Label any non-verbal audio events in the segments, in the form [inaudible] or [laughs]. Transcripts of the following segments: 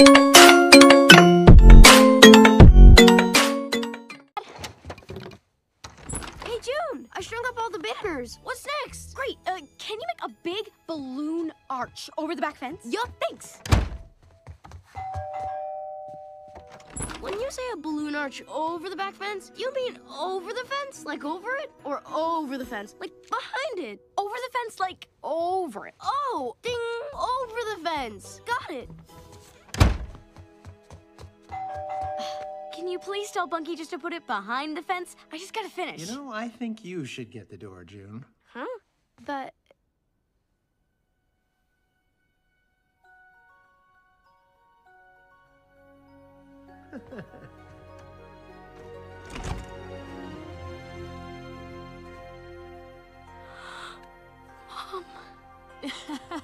Hey, June, I strung up all the banners. What's next? Great. Uh, can you make a big balloon arch over the back fence? Yup, thanks. When you say a balloon arch over the back fence, you mean over the fence? Like over it? Or over the fence? Like behind it? Over the fence, like over it. Oh, ding, over the fence. Got it. Please tell Banky just to put it behind the fence? I just gotta finish. You know, I think you should get the door, June. Huh? But Mom. [laughs]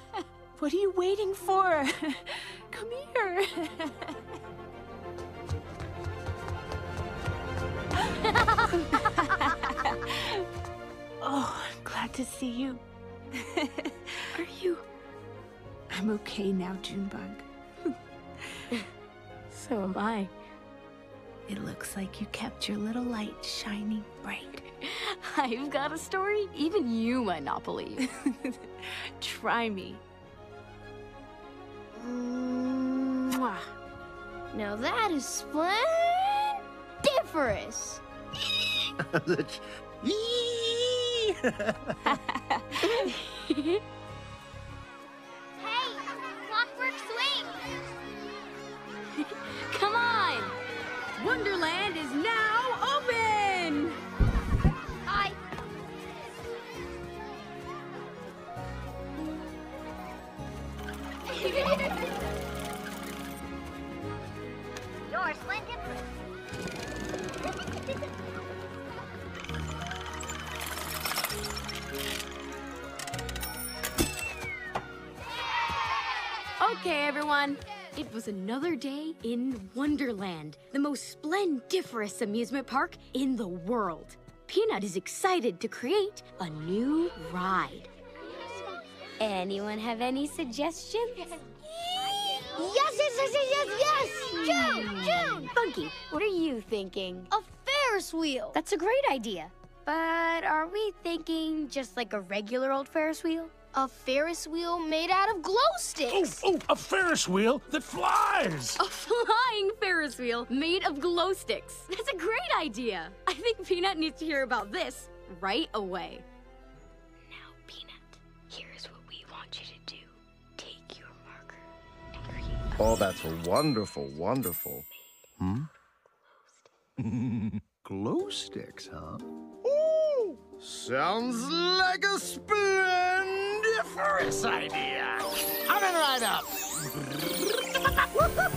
What are you waiting for? [laughs] Come here. [laughs] [laughs] oh, I'm glad to see you. [laughs] are you? I'm okay now, Junebug. [laughs] So am I. It looks like you kept your little light shining bright. I've got a story even you might not believe. Try me. Mwah. Now that is splendiferous. Hey, Clockwork Swing! [laughs] Come on! Wonderland is now open! Hi. [laughs] You're splendiferous. Okay, everyone. It was another day in Wonderland, the most splendiferous amusement park in the world. Peanut is excited to create a new ride. Anyone have any suggestions? Yes, yes, yes, yes, yes, yes! June, June! Funky, what are you thinking? A Ferris wheel. That's a great idea. But are we thinking just like a regular old Ferris wheel? A Ferris wheel made out of glow sticks. Oh, oh, a Ferris wheel that flies! A flying Ferris wheel made of glow sticks. That's a great idea. I think Peanut needs to hear about this right away. Now, Peanut, here's what we want you to do. Take your marker and create Oh, that's wonderful, wonderful. Hmm? Glow sticks, [laughs] huh? Sounds like a splendiferous idea. I'm in right up! [laughs]